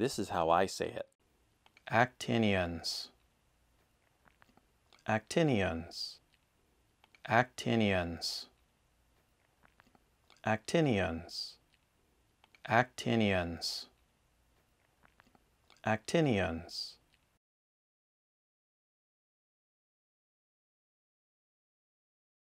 This is how I say it. Actinians. Actinians. Actinians. Actinians. Actinians. Actinians.